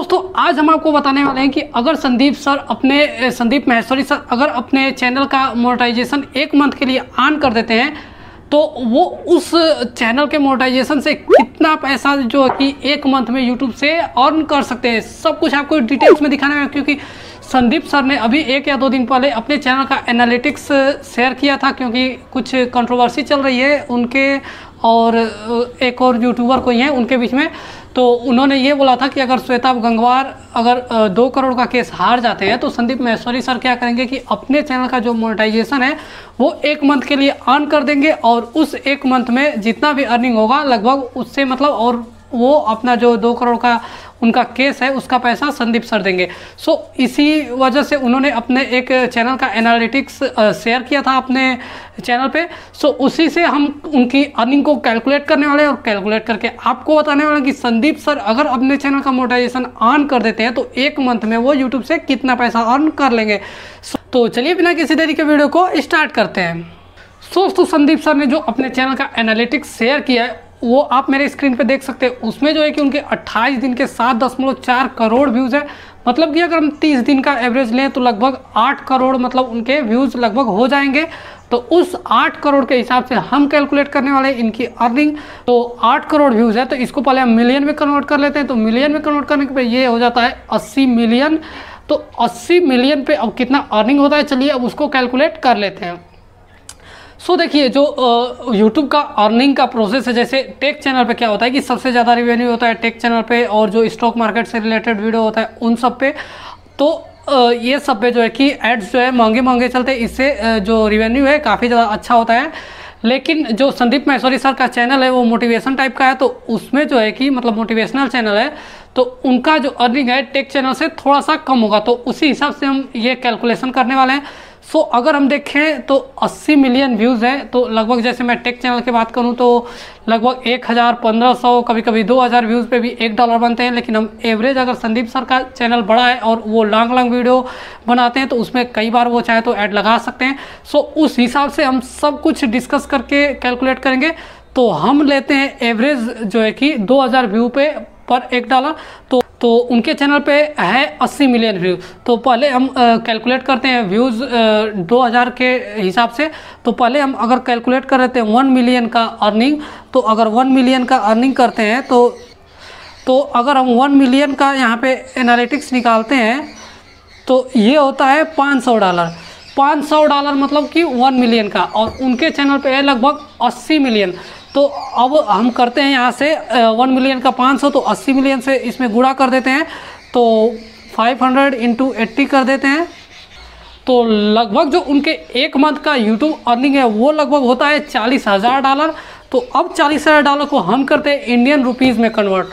दोस्तों, आज हम आपको बताने वाले हैं कि अगर संदीप सर अपने संदीप महेश्वरी सर, अगर अपने चैनल का मोनेटाइजेशन एक मंथ के लिए ऑन कर देते हैं तो वो उस चैनल के मोनेटाइजेशन से कितना पैसा जो कि एक मंथ में यूट्यूब से अर्न कर सकते हैं, सब कुछ आपको डिटेल्स में दिखाना है, क्योंकि संदीप सर ने अभी एक या दो दिन पहले अपने चैनल का एनालिटिक्स शेयर किया था, क्योंकि कुछ कंट्रोवर्सी चल रही है उनके और एक और यूट्यूबर कोई हैं, उनके बीच में तो उन्होंने ये बोला था कि अगर श्वेता गंगवार अगर दो करोड़ का केस हार जाते हैं तो संदीप महेश्वरी सर क्या करेंगे कि अपने चैनल का जो मोनेटाइजेशन है, वो एक मंथ के लिए ऑन कर देंगे और उस एक मंथ में जितना भी अर्निंग होगा, लगभग उससे मतलब और वो अपना जो दो करोड़ का उनका केस है उसका पैसा संदीप सर देंगे। सो so, इसी वजह से उन्होंने अपने एक चैनल का एनालिटिक्स शेयर किया था अपने चैनल पे। सो so, उसी से हम उनकी अर्निंग को कैलकुलेट करने वाले और कैलकुलेट करके आपको बताने वाले कि संदीप सर अगर अपने चैनल का मोटाइजेशन ऑन कर देते हैं तो एक मंथ में वो यूट्यूब से कितना पैसा अर्न कर लेंगे। So, तो चलिए बिना किसी देरी के वीडियो को स्टार्ट करते हैं। दोस्तों संदीप सर ने जो अपने चैनल का एनालिटिक्स शेयर किया है वो आप मेरे स्क्रीन पे देख सकते हैं। उसमें जो है कि उनके 28 दिन के सात दशमलव चार करोड़ व्यूज़ है। मतलब कि अगर हम 30 दिन का एवरेज लें तो लगभग 8 करोड़ मतलब उनके व्यूज़ लगभग हो जाएँगे। तो उस 8 करोड़ के हिसाब से हम कैलकुलेट करने वाले इनकी अर्निंग तो 8 करोड़ व्यूज़ है तो इसको पहले हम मिलियन में कन्वर्ट कर लेते हैं। तो मिलियन में कन्वर्ट करने के बाद ये हो जाता है अस्सी मिलियन तो अस्सी मिलियन पे अब कितना अर्निंग होता है, चलिए अब उसको कैलकुलेट कर लेते हैं। सो देखिए, जो यूट्यूब का अर्निंग का प्रोसेस है, जैसे टेक चैनल पे क्या होता है कि सबसे ज़्यादा रिवेन्यू होता है टेक चैनल पे और जो स्टॉक मार्केट से रिलेटेड वीडियो होता है, उन सब पे। तो ये सब पे जो है कि एड्स जो है, महँगे महँगे चलते हैं। इससे जो रिवेन्यू है, काफ़ी ज़्यादा अच्छा होता है। लेकिन जो संदीप महेश्वरी सर का चैनल है, वो मोटिवेशन टाइप का है तो उसमें जो है कि मतलब मोटिवेशनल चैनल है तो उनका जो अर्निंग है टेक चैनल से थोड़ा सा कम होगा। तो उसी हिसाब से हम ये कैलकुलेशन करने वाले हैं। सो so, अगर हम देखें तो 80 मिलियन व्यूज़ है तो लगभग जैसे मैं टेक चैनल की बात करूँ तो लगभग 1000 1500 कभी कभी 2000 व्यूज़ पे भी एक डॉलर बनते हैं लेकिन हम एवरेज अगर संदीप सर का चैनल बड़ा है और वो लॉन्ग लॉन्ग वीडियो बनाते हैं तो उसमें कई बार वो चाहे तो ऐड लगा सकते हैं। सो so, उस हिसाब से हम सब कुछ डिस्कस करके कैलकुलेट करेंगे। तो हम लेते हैं एवरेज जो है कि 2000 व्यू पे पर एक डॉलर तो तो उनके चैनल पे है 80 मिलियन व्यू तो पहले हम कैलकुलेट करते हैं व्यूज़ दो हज़ार के हिसाब से। तो पहले हम अगर कैलकुलेट कर रहे थे वन मिलियन का अर्निंग तो अगर वन मिलियन का अर्निंग करते हैं तो तो अगर हम वन मिलियन का यहाँ पे एनालिटिक्स निकालते हैं तो ये होता है पाँच सौ डॉलर पाँच सौ डॉलर मतलब कि वन मिलियन का। और उनके चैनल पे है लगभग अस्सी मिलियन तो अब हम करते हैं यहाँ से वन मिलियन का पाँच सौ तो अस्सी मिलियन से इसमें गुड़ा कर देते हैं तो फाइव हंड्रेड इंटू एट्टी कर देते हैं। तो लगभग जो उनके एक मंथ का यूट्यूब अर्निंग है, वो लगभग होता है चालीस हज़ार डॉलर तो अब चालीस हज़ार डॉलर को हम करते हैं इंडियन रुपीज़ में कन्वर्ट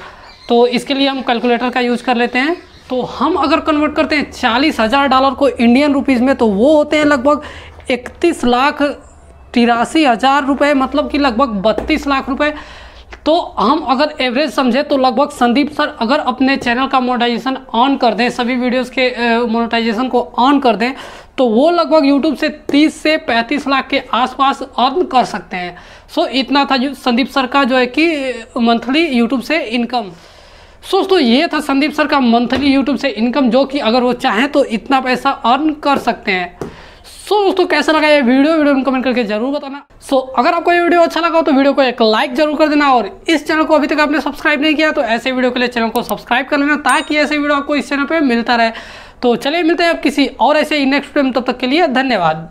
तो इसके लिए हम कैलकुलेटर का यूज़ कर लेते हैं। तो हम अगर कन्वर्ट करते हैं चालीस हज़ार डॉलर को इंडियन रुपीज़ में तो वो होते हैं लगभग इकतीस लाख तिरासी हज़ार रुपये मतलब कि लगभग बत्तीस लाख रुपए। तो हम अगर एवरेज समझे तो लगभग संदीप सर अगर अपने चैनल का मोनेटाइजेशन ऑन कर दें, सभी वीडियोस के मोनेटाइजेशन को ऑन कर दें तो वो लगभग यूट्यूब से 30 से 35 लाख के आसपास अर्न कर सकते हैं। सो इतना था संदीप सर का जो है कि मंथली यूट्यूब से इनकम सो तो ये था संदीप सर का मंथली यूट्यूब से इनकम जो कि अगर वो चाहें तो इतना पैसा अर्न कर सकते हैं। सो so, दोस्तों कैसा लगा ये वीडियो? वीडियो में कमेंट करके ज़रूर बताना। सो so, अगर आपको ये वीडियो अच्छा लगा तो वीडियो को एक लाइक ज़रूर कर देना और इस चैनल को अभी तक आपने सब्सक्राइब नहीं किया तो ऐसे वीडियो के लिए चैनल को सब्सक्राइब कर लेना ताकि ऐसे वीडियो आपको इस चैनल पर मिलता रहे। तो चलिए मिलते हैं आप किसी और ऐसे नेक्स्ट टाइम तब तक के लिए धन्यवाद।